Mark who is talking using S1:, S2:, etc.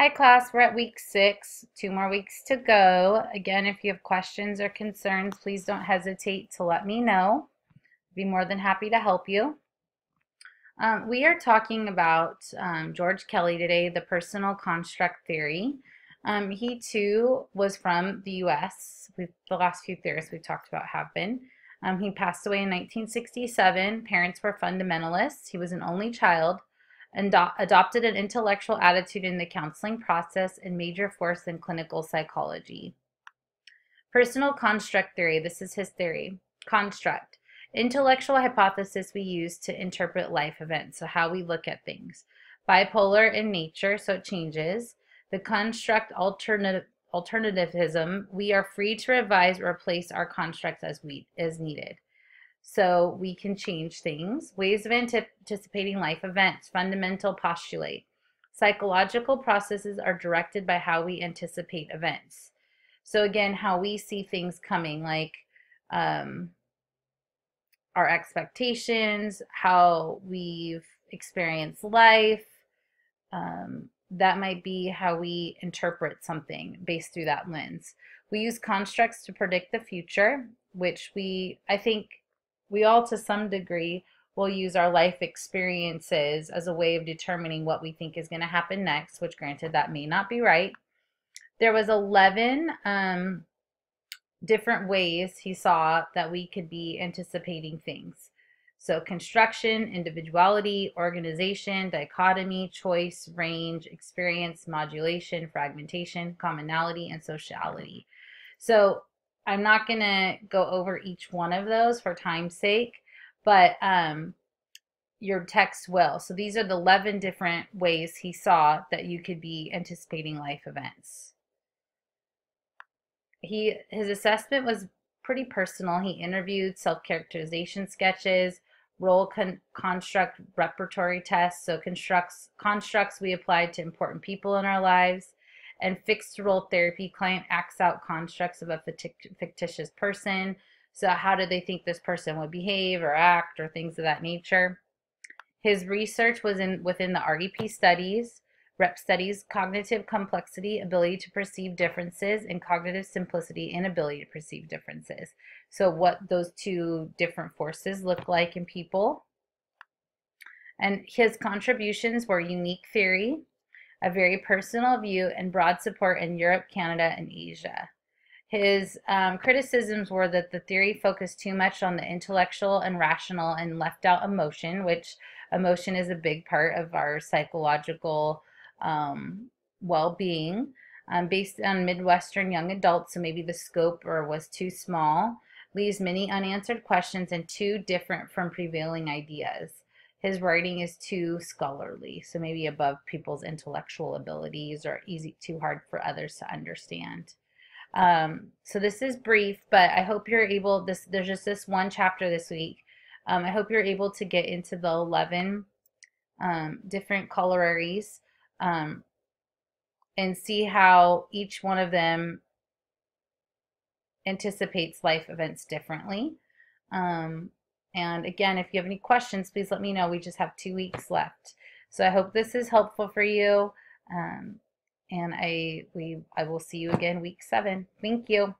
S1: Hi class, we're at week six, two more weeks to go. Again, if you have questions or concerns, please don't hesitate to let me know. I'd be more than happy to help you. Um, we are talking about um, George Kelly today, the personal construct theory. Um, he too was from the U.S. We've, the last few theorists we've talked about have been. Um, he passed away in 1967. Parents were fundamentalists. He was an only child and adopted an intellectual attitude in the counseling process and major force in clinical psychology. Personal construct theory, this is his theory. Construct, intellectual hypothesis we use to interpret life events, so how we look at things. Bipolar in nature, so it changes. The construct alternative alternativism, we are free to revise or replace our constructs as we as needed. So we can change things. Ways of anticipating life events, fundamental postulate. Psychological processes are directed by how we anticipate events. So again, how we see things coming, like um, our expectations, how we've experienced life. Um, that might be how we interpret something based through that lens. We use constructs to predict the future, which we, I think, we all to some degree will use our life experiences as a way of determining what we think is going to happen next, which granted that may not be right. There was 11 um, different ways he saw that we could be anticipating things. So construction, individuality, organization, dichotomy, choice, range, experience, modulation, fragmentation, commonality, and sociality. So I'm not going to go over each one of those for time's sake, but um, your text will. So these are the 11 different ways he saw that you could be anticipating life events. He His assessment was pretty personal. He interviewed self-characterization sketches, role con construct repertory tests, so constructs constructs we applied to important people in our lives, and fixed role therapy client acts out constructs of a fictitious person. So how do they think this person would behave or act or things of that nature? His research was in within the REP studies, REP studies, cognitive complexity, ability to perceive differences, and cognitive simplicity, inability to perceive differences. So what those two different forces look like in people. And his contributions were unique theory, a very personal view, and broad support in Europe, Canada, and Asia. His um, criticisms were that the theory focused too much on the intellectual and rational and left out emotion, which emotion is a big part of our psychological um, well being. Um, based on Midwestern young adults, so maybe the scope or was too small, leaves many unanswered questions and too different from prevailing ideas his writing is too scholarly, so maybe above people's intellectual abilities or easy too hard for others to understand. Um, so this is brief, but I hope you're able. This there's just this one chapter this week. Um, I hope you're able to get into the 11 um, different corollaries um, and see how each one of them anticipates life events differently. Um, and again, if you have any questions, please let me know. We just have two weeks left. So I hope this is helpful for you. Um, and I we I will see you again week seven. Thank you.